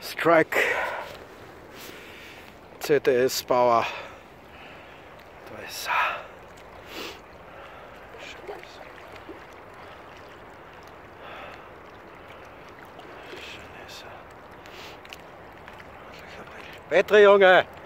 Strike ZDS Bauer. Da ist er. Schön Junge!